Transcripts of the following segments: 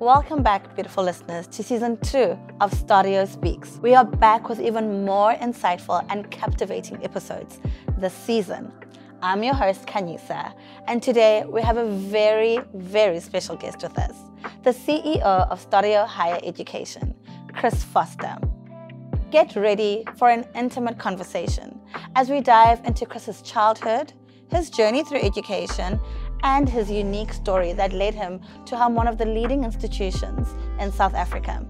Welcome back, beautiful listeners, to season two of Stadio Speaks. We are back with even more insightful and captivating episodes this season. I'm your host, Kanisa, and today we have a very, very special guest with us the CEO of Stadio Higher Education, Chris Vorster. Get ready for an intimate conversation as we dive into Chris's childhood, his journey through education, and his unique story that led him to helm one of the leading institutions in South Africa.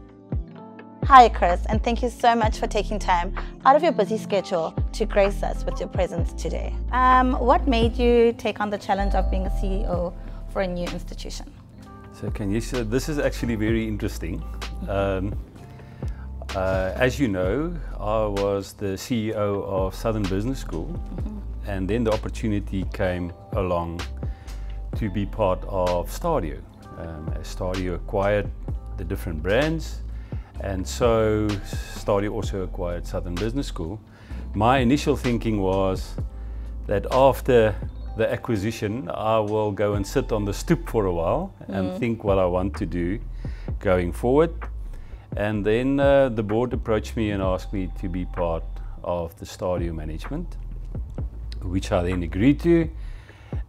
Hi, Chris, and thank you so much for taking time out of your busy schedule to grace us with your presence today. Um, what made you take on the challenge of being a CEO for a new institution? So, Kanisa this is actually very interesting. Um, uh, as you know, I was the CEO of Southern Business School, mm-hmm. and then the opportunity came along to be part of Stadio. Um, as Stadio acquired the different brands, and so Stadio also acquired Southern Business School. My initial thinking was that after the acquisition, I will go and sit on the stoop for a while mm. and think what I want to do going forward. And then uh, the board approached me and asked me to be part of the Stadio management, which I then agreed to.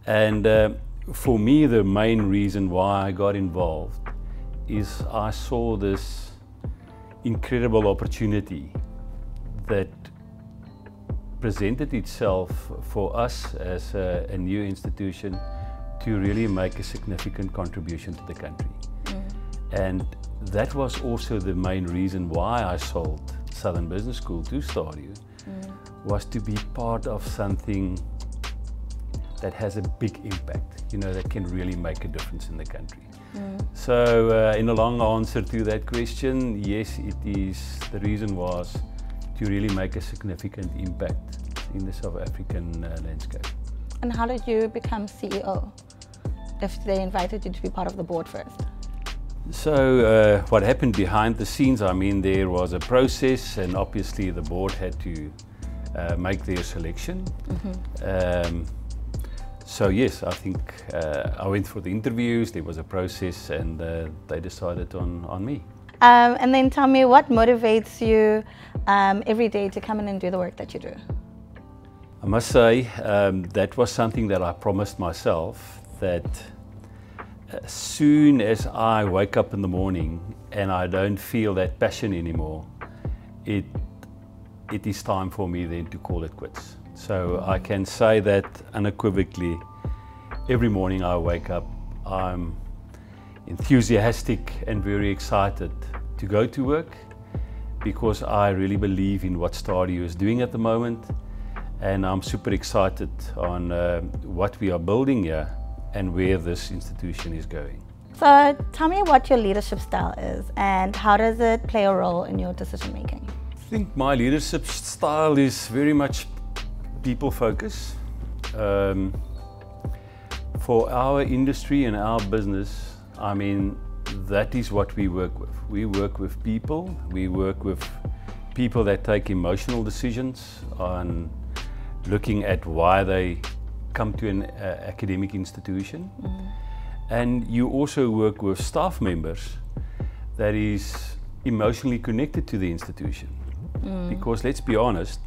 And uh, for me, the main reason why I got involved is I saw this incredible opportunity that presented itself for us as a, a, new institution to really make a significant contribution to the country. Mm. And that was also the main reason why I sold Southern Business School to Stadio, mm. was to be part of something that has a big impact, you know, that can really make a difference in the country. Mm. So, uh, in a long answer to that question, yes, it is. The reason was to really make a significant impact in the South African uh, landscape. And how did you become CEO? If they invited you to be part of the board first? So, uh, what happened behind the scenes, I mean, there was a process, and obviously the board had to uh, make their selection. Mm-hmm. Um, so yes, I think uh, I went for the interviews. There was a process, and uh, they decided on on me. Um, and then tell me what motivates you um, every day to come in and do the work that you do. I must say um, that was something that I promised myself that as soon as I wake up in the morning and I don't feel that passion anymore, it it is time for me then to call it quits. So I can say that unequivocally. Every morning I wake up, I'm enthusiastic and very excited to go to work because I really believe in what Stadio is doing at the moment. And I'm super excited on uh, what we are building here and where this institution is going. So, tell me what your leadership style is and how does it play a role in your decision making? I think my leadership style is very much people focus. Um, for our industry and our business, I mean, that is what we work with. We work with people, we work with people that take emotional decisions on looking at why they come to an uh, academic institution. Mm. And you also work with staff members that is emotionally connected to the institution. Mm. Because let's be honest,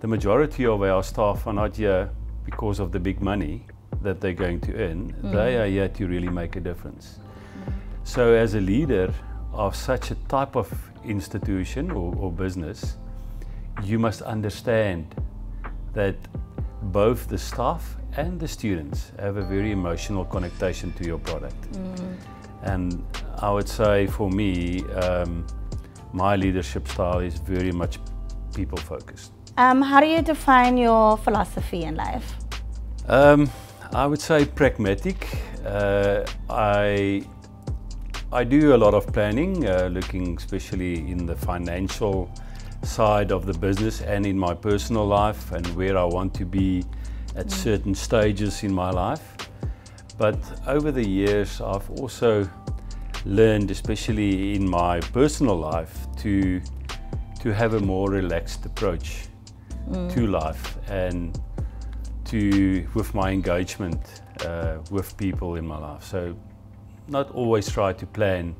the majority of our staff are not here because of the big money that they're going to earn. Mm. They are here to really make a difference. Mm. So, as a leader of such a type of institution or, or business, you must understand that both the staff and the students have a very emotional connection to your product. Mm. And I would say for me, um, my leadership style is very much people focused. Um, how do you define your philosophy in life? Um, I would say pragmatic. Uh, I I do a lot of planning, uh, looking especially in the financial side of the business and in my personal life and where I want to be at mm. certain stages in my life. But over the years, I've also learned, especially in my personal life, to to have a more relaxed approach mm. to life and to with my engagement uh, with people in my life. So not always try to plan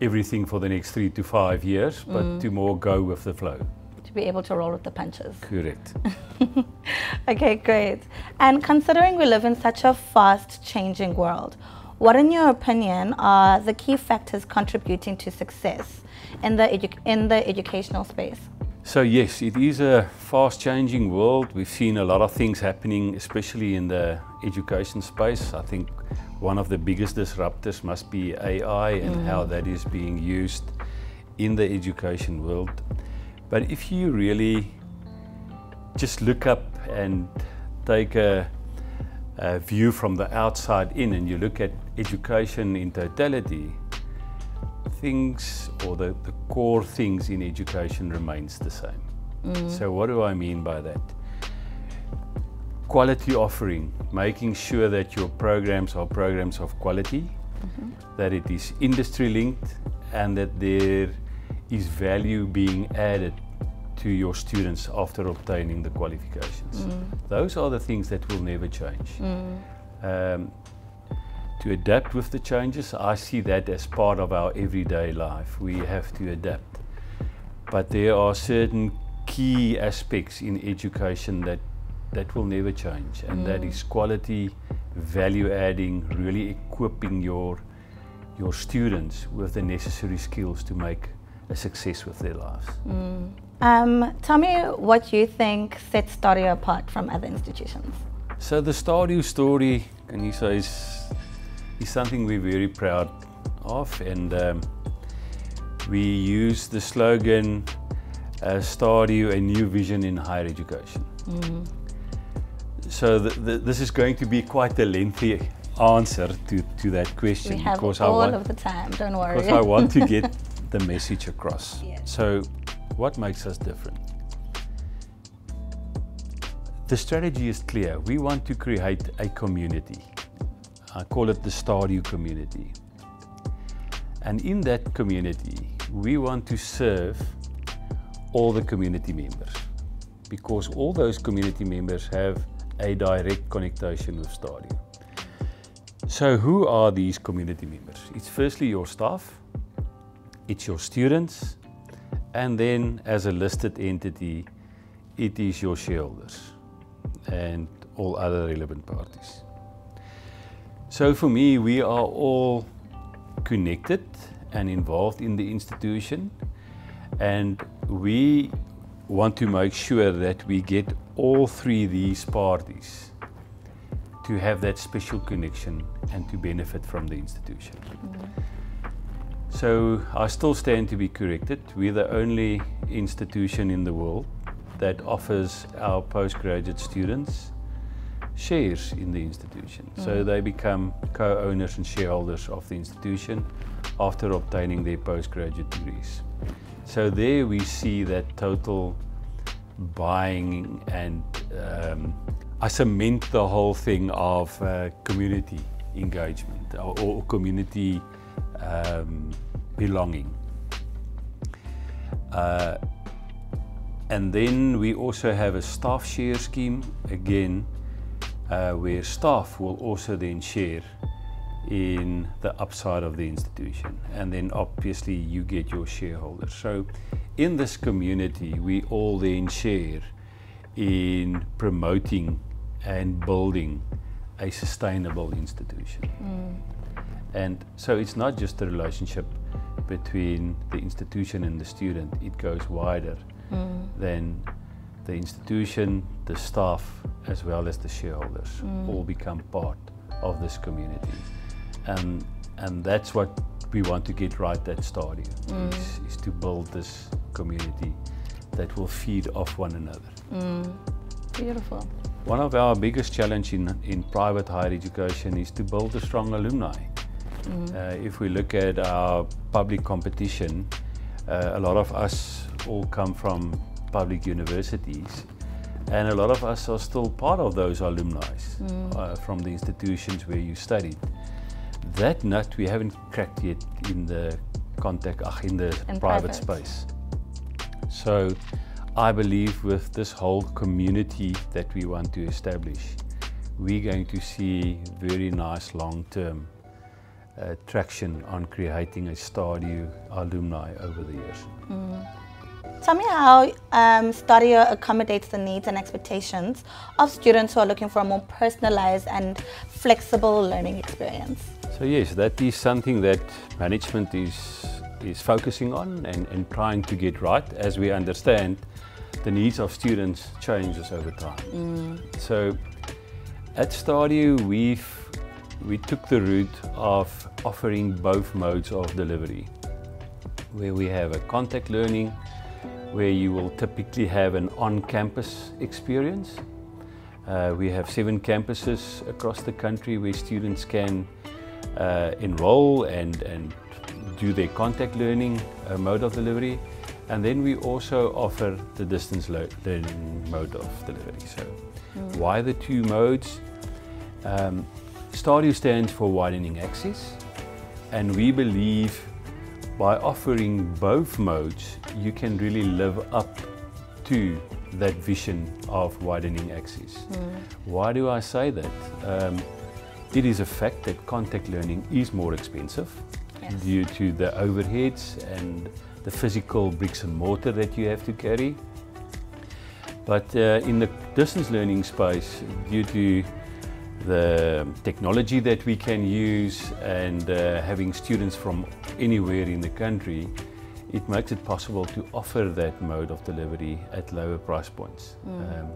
everything for the next three to five years, but mm. to more go with the flow. To be able to roll with the punches. Correct. okay, great. And considering we live in such a fast changing world, what, in your opinion, are the key factors contributing to success in the, in the educational space? So yes, it is a fast-changing world. We've seen a lot of things happening, especially in the education space. I think one of the biggest disruptors must be AI and mm. how that is being used in the education world. But if you really just look up and take a, a view from the outside in and you look at education in totality, things or the, the core things in education remains the same. Mm. So what do I mean by that? Quality offering, making sure that your programs are programs of quality, mm-hmm. that it is industry linked and that there is value being added to your students after obtaining the qualifications. Mm. Those are the things that will never change. Mm. Um, to adapt with the changes. I see that as part of our everyday life. We have to adapt. But there are certain key aspects in education that that will never change and mm. that is quality value adding really equipping your your students with the necessary skills to make a success with their lives mm. um, tell me what you think sets Stadio apart from other institutions so the Stadio story can you say is is something we're very proud of and um, we use the slogan uh, Stadio a new vision in higher education. Mm -hmm. So the, the, this is going to be quite a lengthy answer to, to that question we have because all I want, of the time, don't worry. Because I want to get the message across. Yes. So what makes us different? The strategy is clear. We want to create a community I call it the Stadio community. And in that community, we want to serve all the community members because all those community members have a direct connection with Stadio. So who are these community members? It's firstly your staff, it's your students, and then as a listed entity, it is your shareholders and all other relevant parties. So for me, we are all connected and involved in the institution and we want to make sure that we get all three these parties to have that special connection and to benefit from the institution. Mm. So I still stand to be corrected. We're the only institution in the world that offers our postgraduate students shares in the institution. Mm. So they become co-owners and shareholders of the institution after obtaining their postgraduate degrees. So there we see that total buying and um, I cement the whole thing of uh, community engagement or, or community um, belonging. Uh, and then we also have a staff share scheme, again, uh, where staff will also then share in the upside of the institution and then obviously you get your shareholders. So in this community we all then share in promoting and building a sustainable institution. Mm. And so it's not just the relationship between the institution and the student, it goes wider mm. than the institution, the staff, as well as the shareholders mm. all become part of this community. And, and that's what we want to get right at Stadio, mm. is, is, to build this community that will feed off one another. Mm. Beautiful. One of our biggest challenges in, in private higher education is to build a strong alumni. Mm. Uh, if we look at our public competition, uh, a lot of us all come from public universities. And a lot of us are still part of those alumni mm. uh, from the institutions where you studied. That nut we haven't cracked yet in the contact, ach, in the in private, private space. So I believe with this whole community that we want to establish, we're going to see very nice long-term uh, traction on creating a Stadio alumni over the years. Tell me how um, Stadio accommodates the needs and expectations of students who are looking for a more personalized and flexible learning experience. So yes, that is something that management is is focusing on and, and trying to get right as we understand the needs of students changes over time. So at Stadio we've we took the route of offering both modes of delivery where we have a contact learning where you will typically have an on-campus experience. Uh, we have seven campuses across the country where students can uh, enroll and, and do their contact learning uh, mode of delivery. And then we also offer the distance learning mode of delivery. So, why the two modes? Um, Stadio stands for widening access, and we believe by offering both modes, you can really live up to that vision of widening access. Why do I say that? Um, it is a fact that contact learning is more expensive Yes. due to the overheads and the physical bricks and mortar that you have to carry. But uh, in the distance learning space, due to the technology that we can use and uh, having students from anywhere in the country, it makes it possible to offer that mode of delivery at lower price points. Um,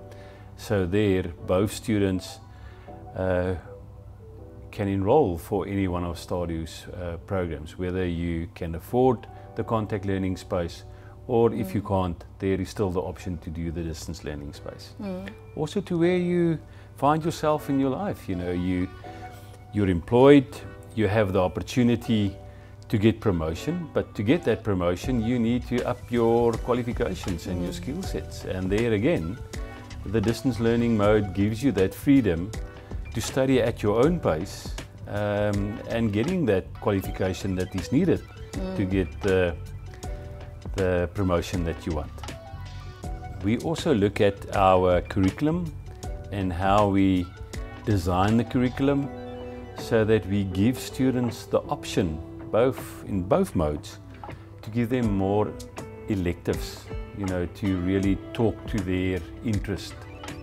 so there, both students uh, can enroll for any one of Stadio's uh, programs, whether you can afford the contact learning space or if you can't, there is still the option to do the distance learning space. Also to where you find yourself in your life, you know, you you're employed, you have the opportunity to get promotion, but to get that promotion you need to up your qualifications and your skill sets. And there again, the distance learning mode gives you that freedom to study at your own pace um, and getting that qualification that is needed to get the, the promotion that you want. We also look at our curriculum and how we design the curriculum so that we give students the option, both in both modes, to give them more electives, you know, to really talk to their interest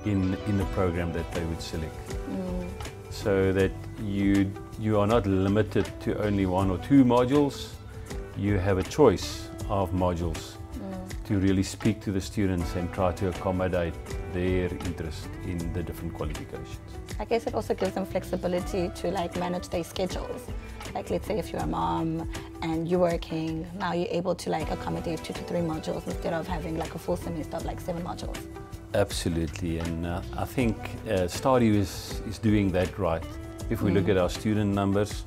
in, in the program that they would select. Mm. So that you, you are not limited to only one or two modules, you have a choice of modules mm. to really speak to the students and try to accommodate their interest in the different qualifications. I guess it also gives them flexibility to like manage their schedules. Like let's say if you're a mom and you're working, now you're able to like accommodate two to three modules instead of having like a full semester of like seven modules. Absolutely, and uh, I think uh, is, is doing that right. If we look at our student numbers,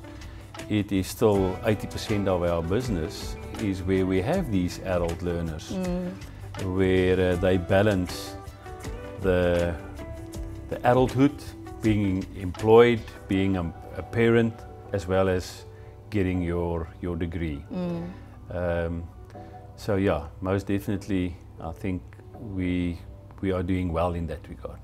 it is still 80% of our business is where we have these adult learners, where uh, they balance the, the adulthood, being employed, being a, a parent, as well as getting your, your degree. Um, so yeah, most definitely, I think we, we are doing well in that regard.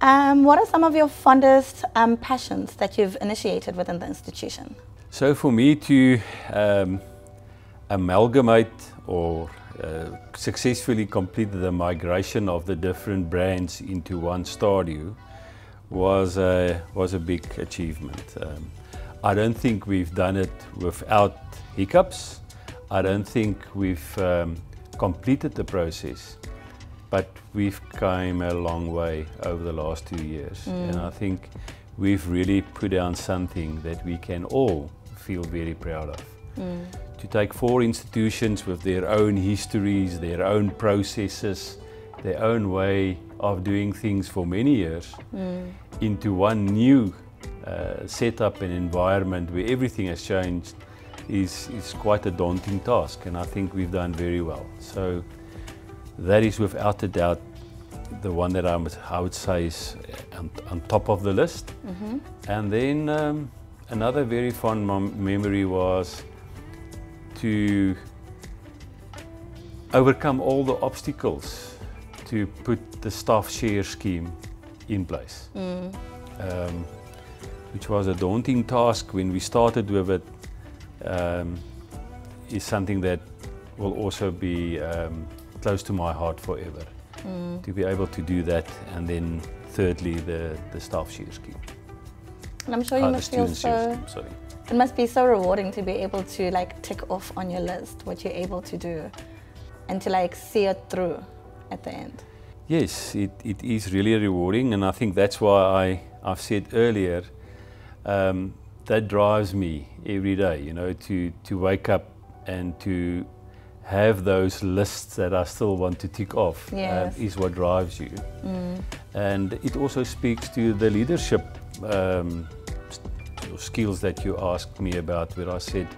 Um, what are some of your fondest um, passions that you've initiated within the institution? So for me to um, amalgamate or uh, successfully complete the migration of the different brands into one Stadio was a, was a big achievement. Um, I don't think we've done it without hiccups. I don't think we've um, completed the process, but we've come a long way over the last two years. And I think we've really put down something that we can all feel very proud of. To take four institutions with their own histories, their own processes, their own way of doing things for many years into one new uh, setup and environment where everything has changed is, is quite a daunting task and I think we've done very well. So that is without a doubt the one that I would, I would say is on, on top of the list. And then um, another very fond memory was to overcome all the obstacles to put the staff share scheme in place. Um, which was a daunting task when we started with it. um, is something that will also be um, close to my heart forever. Mm. To be able to do that, and then thirdly, the, the staff share scheme. And I'm sure you Uh, must feel so. scheme, sorry. It must be so rewarding to be able to like tick off on your list what you're able to do, and to like see it through at the end. Yes, it, it is really rewarding, and I think that's why I, I've said earlier um, that drives me every day, you know, to, to wake up and to have those lists that I still want to tick off Yes. is what drives you. Mm. And it also speaks to the leadership um, s- skills that you asked me about, where I said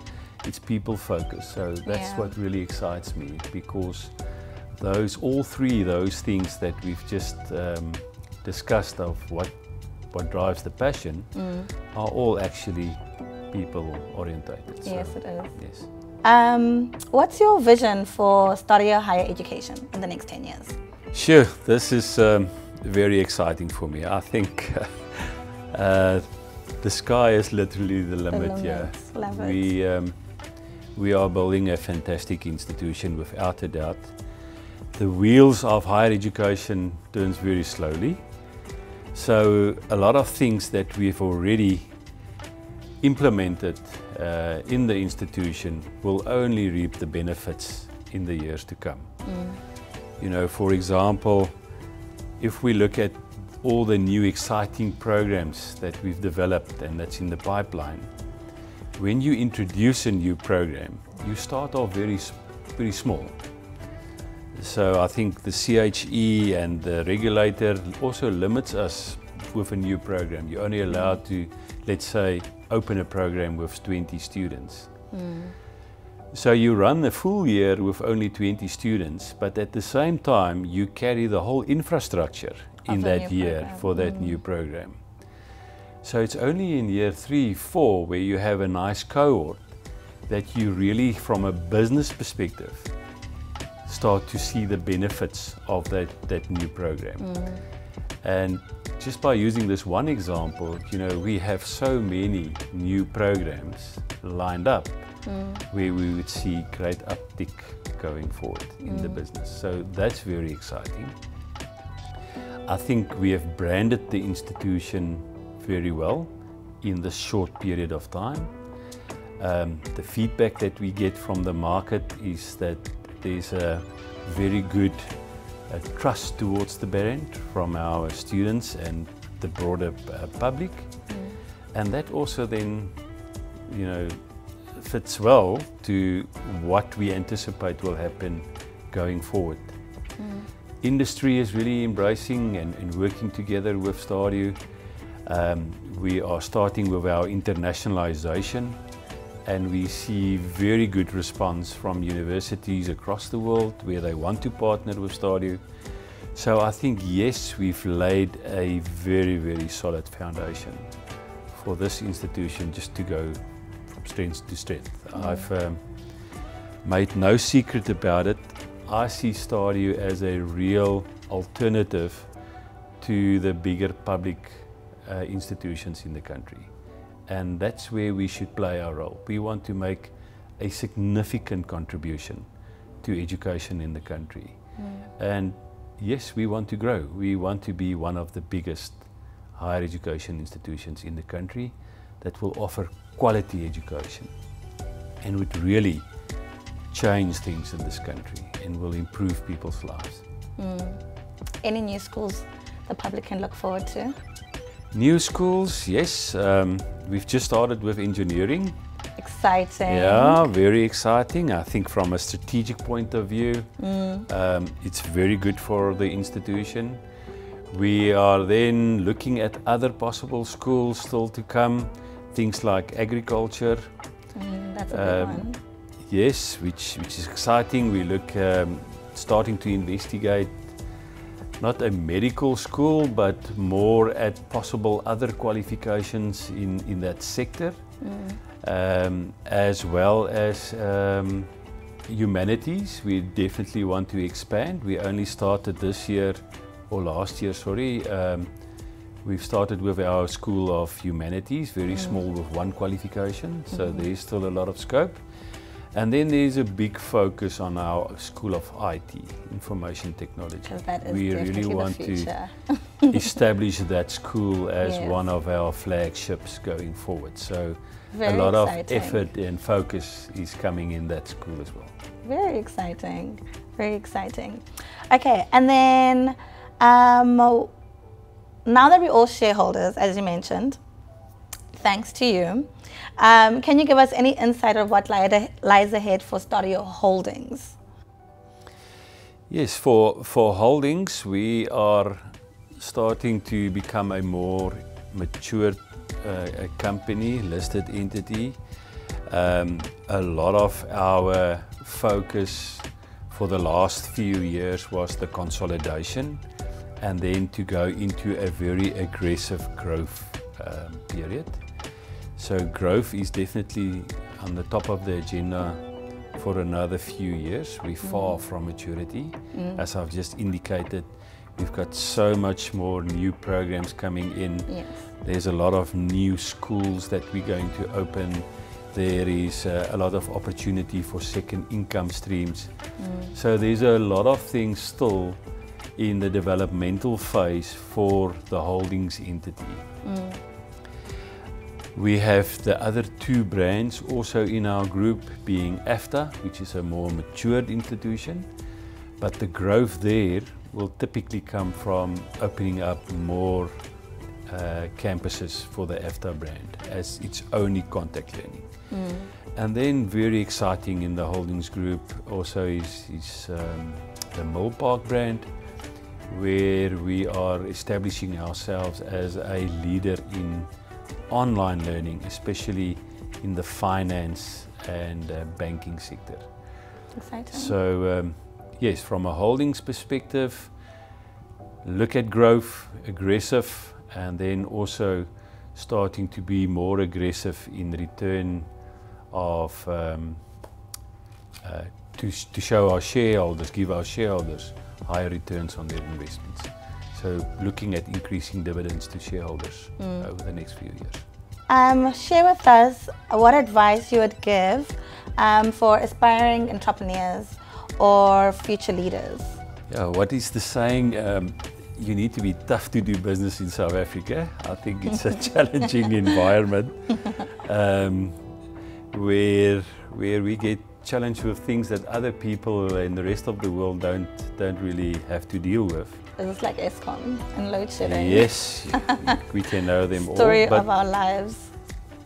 it's people focused. So that's Yeah. what really excites me because those, all three, those things that we've just um, discussed of what, what drives the passion Mm. are all actually people orientated. Yes, it is. Yes. Um, what's your vision for Stadio Higher Education in the next 10 years? Sure, this is um, very exciting for me. I think uh, the sky is literally the limit. yeah, limits, love it. we um, we are building a fantastic institution without a doubt. The wheels of higher education turns very slowly, so a lot of things that we've already implemented uh, in the institution will only reap the benefits in the years to come. Mm. You know, for example, if we look at all the new exciting programs that we've developed and that's in the pipeline, when you introduce a new program, you start off very, very small. So I think the CHE and the regulator also limits us with a new program. You're only allowed to, let's say, open a program with 20 students. Mm. So you run the full year with only 20 students, but at the same time you carry the whole infrastructure in that year program. for that Mm. new program. So it's only in year three, four, where you have a nice cohort that you really, from a business perspective, start to see the benefits of that, that new program. Mm. And just by using this one example, you know, we have so many new programs lined up Mm. where we would see great uptick going forward in the Mm. business. So that's very exciting. I think we have branded the institution very well in this short period of time. Um, the feedback that we get from the market is that there's a very good uh, trust towards the brand from our students and the broader uh, public. Mm. And that also then, you know, fits well to what we anticipate will happen going forward. Mm. Industry is really embracing and, and working together with Stadio. Um, we are starting with our internationalization and we see very good response from universities across the world where they want to partner with Stadio. So I think yes, we've laid a very, very solid foundation for this institution just to go from strength to strength. Mm. I've um, made no secret about it. I see Stadio as a real alternative to the bigger public uh, institutions in the country. And that's where we should play our role. We want to make a significant contribution to education in the country. Mm. And yes, we want to grow. We want to be one of the biggest higher education institutions in the country that will offer quality education and would really change things in this country and will improve people's lives. Mm. Any new schools the public can look forward to? New schools, yes. Um, we've just started with engineering. Exciting. Yeah, very exciting. I think from a strategic point of view, Mm. Um, it's very good for the institution. We are then looking at other possible schools still to come, things like agriculture. Mm, that's a Um, one. Yes, which, which is exciting. We look um, starting to investigate not a medical school, but more at possible other qualifications in, in that sector, Mm. um, as well as um, humanities. We definitely want to expand. We only started this year, or last year, sorry, um, We've started with our School of Humanities, very small with one qualification, so there's still a lot of scope. And then there's a big focus on our School of IT, Information Technology. That is we really want to establish that school as Yes. one of our flagships going forward. So Very a lot exciting. of effort and focus is coming in that school as well. Very exciting. Very exciting. Okay, and then um, now that we're all shareholders, as you mentioned, thanks to you, um, can you give us any insight of what lies ahead for Stadio Holdings? Yes, for, for holdings, we are starting to become a more mature uh, company, listed entity. Um, a lot of our focus for the last few years was the consolidation and then to go into a very aggressive growth um, period. So growth is definitely on the top of the agenda for another few years. We're mm. far from maturity. Mm. As I've just indicated, we've got so much more new programs coming in. Yes. There's a lot of new schools that we're going to open. There is uh, a lot of opportunity for second income streams. Mm. So there's a lot of things still in the developmental phase for the holdings entity. We have the other two brands also in our group being AFDA, which is a more matured institution, but the growth there will typically come from opening up more uh, campuses for the AFDA brand as its only contact learning. And then very exciting in the holdings group also is, is um, the Milpark brand, where we are establishing ourselves as a leader in online learning, especially in the finance and uh, banking sector. Exciting. So, um, yes, from a holdings perspective, look at growth, aggressive, and then also starting to be more aggressive in return of um, uh, to, to show our shareholders, give our shareholders higher returns on their investments. So, looking at increasing dividends to shareholders over the next few years. Um, share with us what advice you would give um, for aspiring entrepreneurs or future leaders. Yeah, what is the saying? Um, you need to be tough to do business in South Africa. I think it's a challenging environment um, where where we get challenged with things that other people in the rest of the world don't don't really have to deal with. This is like Eskom and load shedding. Yes, we can know them Story all, but of our lives.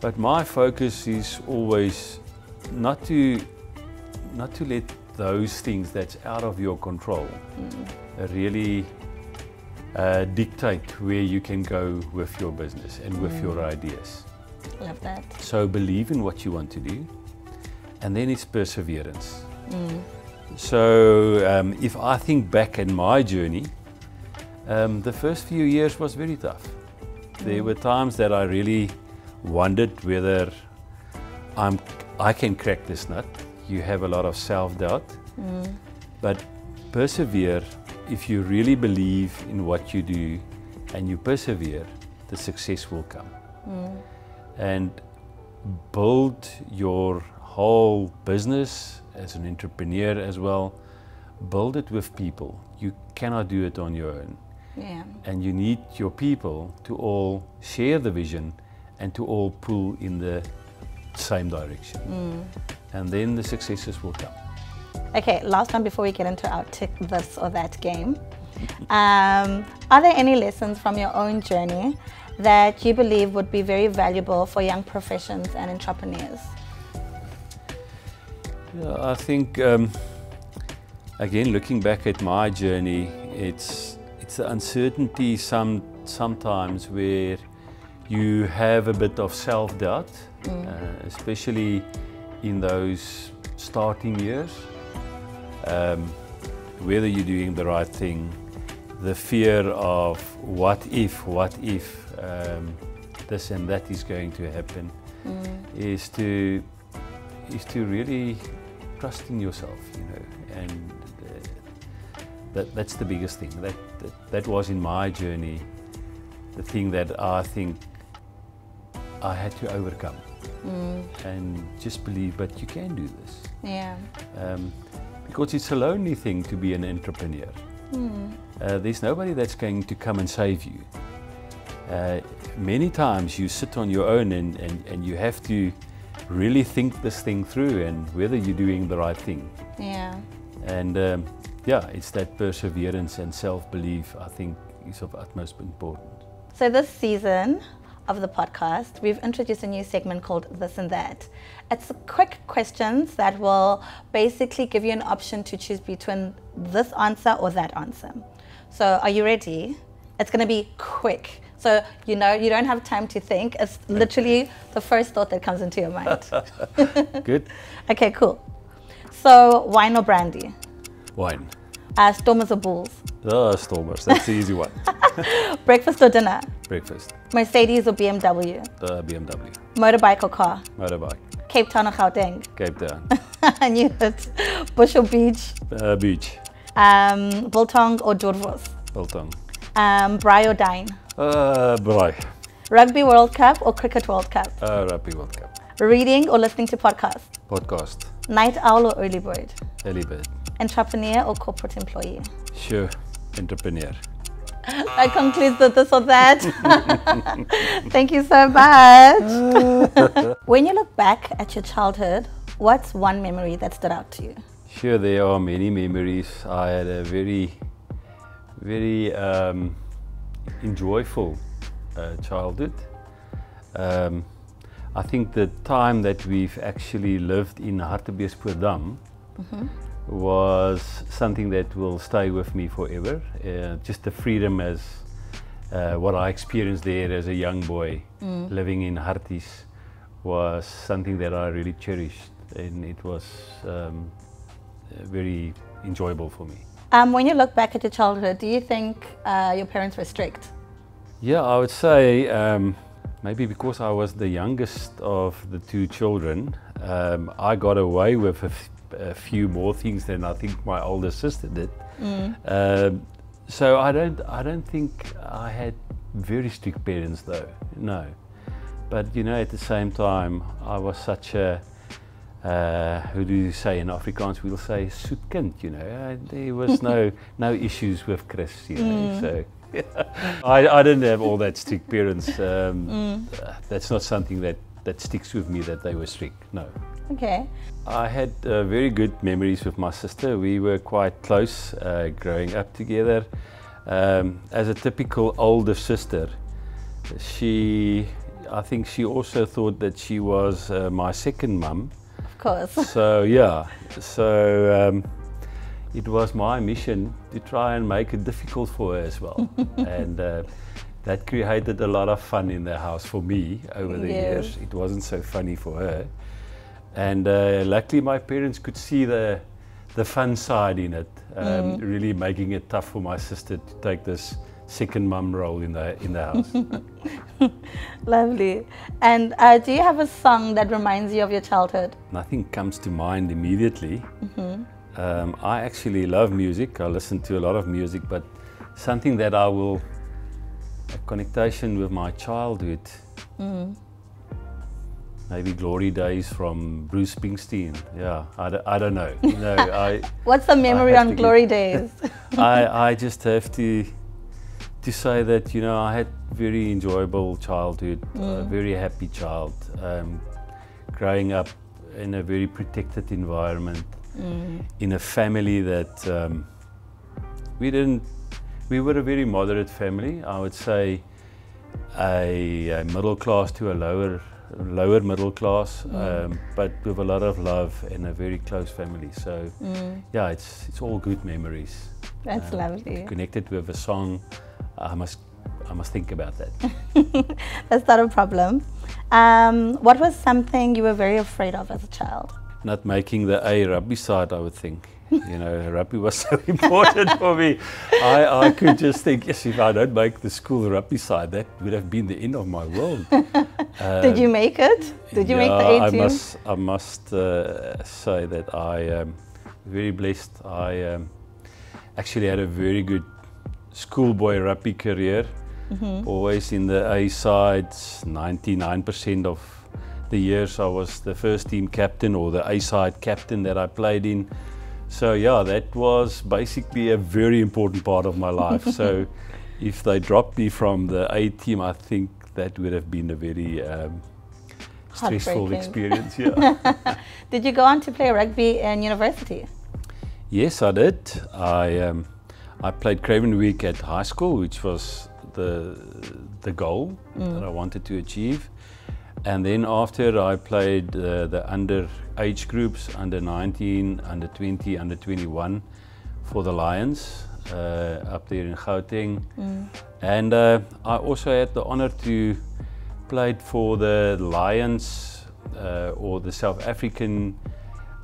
but my focus is always not to not to let those things that's out of your control uh, really uh, dictate where you can go with your business and with your ideas. Love that. So believe in what you want to do, and then it's perseverance. So um, if I think back in my journey, um, the first few years was very tough. There were times that I really wondered whether I'm, I can crack this nut. You have a lot of self-doubt, but persevere. If you really believe in what you do and you persevere, the success will come. And build your whole business as an entrepreneur as well. Build it with people. You cannot do it on your own. Yeah. And you need your people to all share the vision and to all pull in the same direction. And then the successes will come. Okay, last one before we get into our tick this or that game. Um, are there any lessons from your own journey that you believe would be very valuable for young professions and entrepreneurs? Yeah, I think um, again, looking back at my journey, it's it's the uncertainty some sometimes where you have a bit of self-doubt, uh, especially in those starting years. Um, whether you're doing the right thing, the fear of what if, what if um, this and that is going to happen, is to is to really trust in yourself, you know, and uh, that that's the biggest thing. That, that that was in my journey the thing that I think I had to overcome. And just believe, but you can do this. Yeah. Um, because it's a lonely thing to be an entrepreneur. Uh, there's nobody that's going to come and save you. Uh, many times you sit on your own and, and, and you have to really think this thing through and whether you're doing the right thing. Yeah. And um, yeah, it's that perseverance and self belief, I think, is of utmost importance. So, this season of the podcast, we've introduced a new segment called This and That. It's quick questions that will basically give you an option to choose between this answer or that answer. So, are you ready? It's going to be quick. So, you know, you don't have time to think. It's literally the first thought that comes into your mind. Good? okay, cool. So, wine or brandy? Wine. Uh, Stormers or Bulls? Ah, Stormers, that's the easy one. Breakfast or dinner? Breakfast. Mercedes or BMW? Uh, BMW. Motorbike or car? Motorbike. Cape Town or Gauteng? Cape Town. I knew it. Bush or beach? Uh, beach. Um, Biltong or droëwors? Biltong. Um, Braai or Dine? Uh, Braai. Rugby World Cup or Cricket World Cup? Uh, Rugby World Cup. Reading or listening to podcast? Podcast. Night owl or early bird? Early bird. Entrepreneur or corporate employee? Sure. Entrepreneur. That concludes the this or that. Thank you so much. when you look back at your childhood, what's one memory that stood out to you? Sure, there are many memories. I had a very, very um, enjoyable uh, childhood. Um, I think the time that we've actually lived in Hartbeespoortdam was something that will stay with me forever. Uh, just the freedom as uh, what I experienced there as a young boy living in Harties was something that I really cherished and it was um, very enjoyable for me. Um, when you look back at your childhood, do you think uh, your parents were strict? Yeah, I would say um, maybe because I was the youngest of the two children, um, I got away with a, f- a few more things than I think my older sister did. Um, so I don't, I don't think I had very strict parents though. No, but you know, at the same time, I was such a uh, who do you say in Afrikaans? We'll say soet you know. Uh, there was no no issues with Chris, you know. So I, I didn't have all that strict parents. Um, uh, that's not something that that sticks with me that they were strict. No. Okay. I had uh, very good memories with my sister. We were quite close uh, growing up together. Um, as a typical older sister, she, I think she also thought that she was uh, my second mum. Course. So yeah, so um, it was my mission to try and make it difficult for her as well, and uh, that created a lot of fun in the house for me over the years. It wasn't so funny for her, and uh, luckily my parents could see the the fun side in it, um, really making it tough for my sister to take this second mum role in the in the house. Lovely. And uh, do you have a song that reminds you of your childhood? Nothing comes to mind immediately. Um, I actually love music. I listen to a lot of music, but something that I will a connection with my childhood. Maybe glory days from Bruce Springsteen. Yeah, I, d- I don't know. No, I, What's the memory on Glory Days? I, I just have to to say that you know I had very enjoyable childhood, a very happy child, um, growing up in a very protected environment, in a family that um, we didn't. We were a very moderate family. I would say a, a middle class to a lower lower middle class, um, but with a lot of love and a very close family. So yeah, it's it's all good memories That's lovely. connected with a song, I must I must think about that. That's not a problem. Um, what was something you were very afraid of as a child? Not making the A rugby side, I would think. You know, rugby was so important for me. I, I could just think, yes, if I don't make the school rugby side, that would have been the end of my world. Did you make it? Did you make the Yeah, A I team? must, I must uh, say that I am very blessed. I um, actually had a very good schoolboy rugby career. Always in the A sides, 99% of the years I was the first team captain or the A side captain that I played in. So yeah, that was basically a very important part of my life. so if they dropped me from the A team, I think that would have been a very um, stressful experience. Yeah. Did you go on to play rugby in university? yes, I did. I um, I played Craven Week at high school, which was the the goal that I wanted to achieve. And then after I played uh, the under age groups, under 19, under 20, under 21 for the Lions uh, up there in Gauteng. And uh, I also had the honor to play for the Lions uh, or the South African,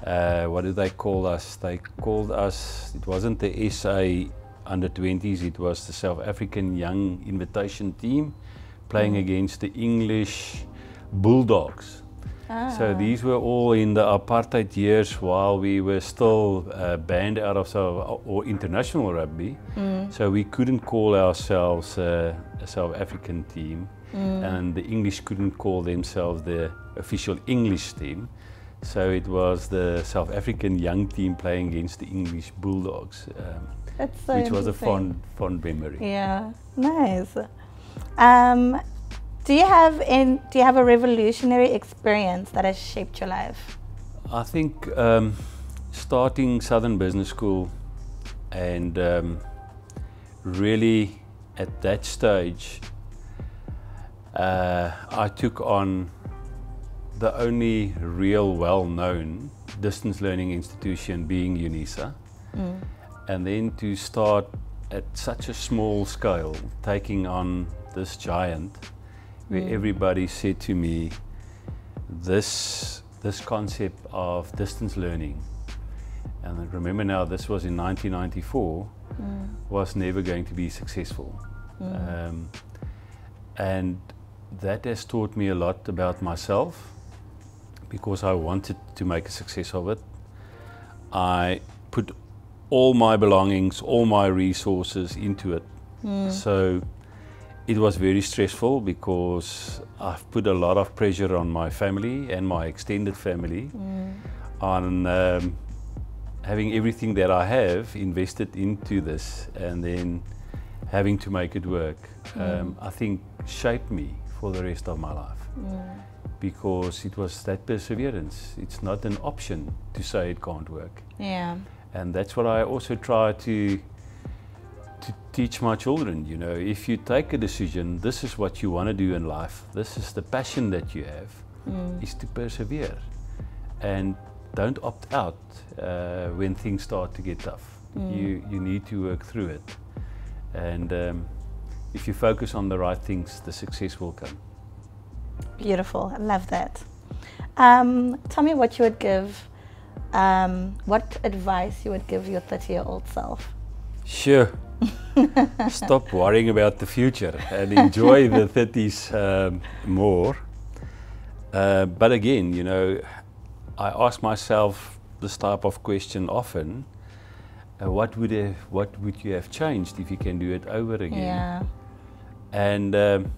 uh, what do they call us? They called us, it wasn't the SA under 20s, it was the South African Young Invitation Team playing against the English Bulldogs. So these were all in the apartheid years while we were still uh, banned out of South or international rugby. So we couldn't call ourselves uh, a South African team, and the English couldn't call themselves the official English team. So it was the South African young team playing against the English Bulldogs, um, That's so which was a fond fond memory. Yeah, nice. Um, do you have in do you have a revolutionary experience that has shaped your life? I think um, starting Southern Business School and um, really at that stage, uh, I took on the only real well known distance learning institution being UNISA. And then to start at such a small scale, taking on this giant, where mm. everybody said to me, this this concept of distance learning and remember now this was in 1994 mm. was never going to be successful. Mm. Um, and that has taught me a lot about myself because I wanted to make a success of it. I put all my belongings all my resources into it so it was very stressful because I've put a lot of pressure on my family and my extended family on um, having everything that I have invested into this and then having to make it work. Um, I think shaped me for the rest of my life because it was that perseverance. It's not an option to say it can't work. Yeah. And that's what I also try to to teach my children, you know, if you take a decision, this is what you want to do in life, this is the passion that you have, is to persevere. And don't opt out uh, when things start to get tough. You, you need to work through it. And um, if you focus on the right things, the success will come. Beautiful. I love that. Um, tell me what you would give, um, what advice you would give your 30 year old self. Sure. Stop worrying about the future and enjoy the 30s um, more. Uh, but again, you know, I ask myself this type of question often. Uh, what would have, what would you have changed if you can do it over again? Yeah. And um,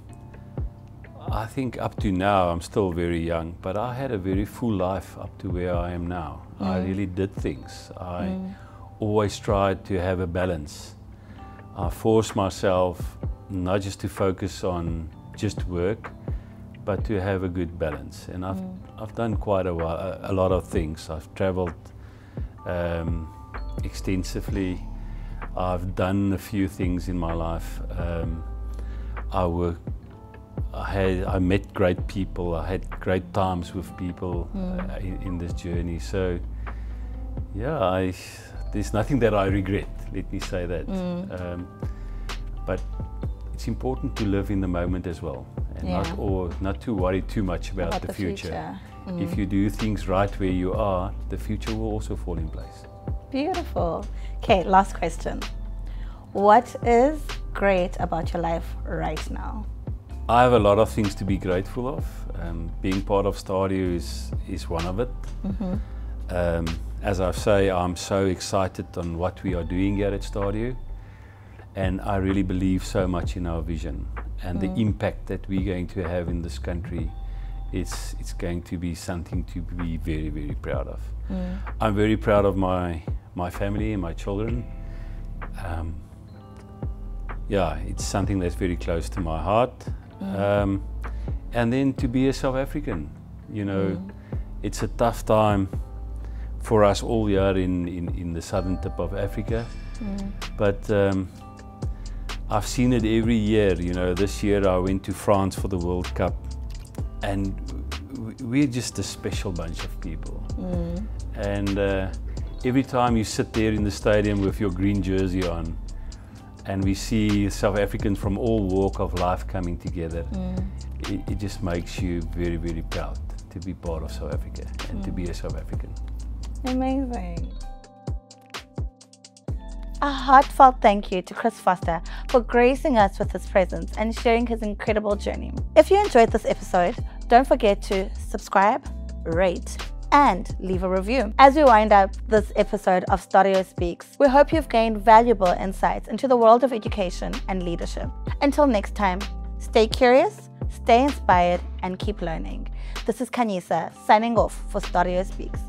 I think up to now, I'm still very young, but I had a very full life up to where I am now. I really did things. I always tried to have a balance. I forced myself not just to focus on just work, but to have a good balance. And I've, I've done quite a, while, a, lot of things. I've traveled um, extensively. I've done a few things in my life. Um, I work. I had. I met great people. I had great times with people uh, in, in this journey. So, yeah, I. There's nothing that I regret. Let me say that. Um, but it's important to live in the moment as well, and Yeah. not or not to worry too much about, About the, the future. future. If you do things right where you are, the future will also fall in place. Beautiful. Okay, last question. What is great about your life right now? I have a lot of things to be grateful of. Um, being part of Stadio is, is one of it. Um, as I say, I'm so excited on what we are doing here at Stadio. And I really believe so much in our vision and the impact that we're going to have in this country. It's, it's going to be something to be very, very proud of. I'm very proud of my, my family and my children. Um, yeah, it's something that's very close to my heart. Um, and then to be a South African, you know, it's a tough time for us all here in, in, in the southern tip of Africa. But um, I've seen it every year. You know, this year I went to France for the World Cup, and we're just a special bunch of people. And uh, every time you sit there in the stadium with your green jersey on, and we see South Africans from all walk of life coming together, mm. it, it just makes you very, very proud to be part of South Africa and to be mm. a South African. Amazing. A heartfelt thank you to Chris Vorster for gracing us with his presence and sharing his incredible journey. If you enjoyed this episode, don't forget to subscribe, rate, and leave a review. As we wind up this episode of Stadio Speaks, we hope you've gained valuable insights into the world of education and leadership. Until next time, stay curious, stay inspired, and keep learning. This is Kanisa signing off for Stadio Speaks.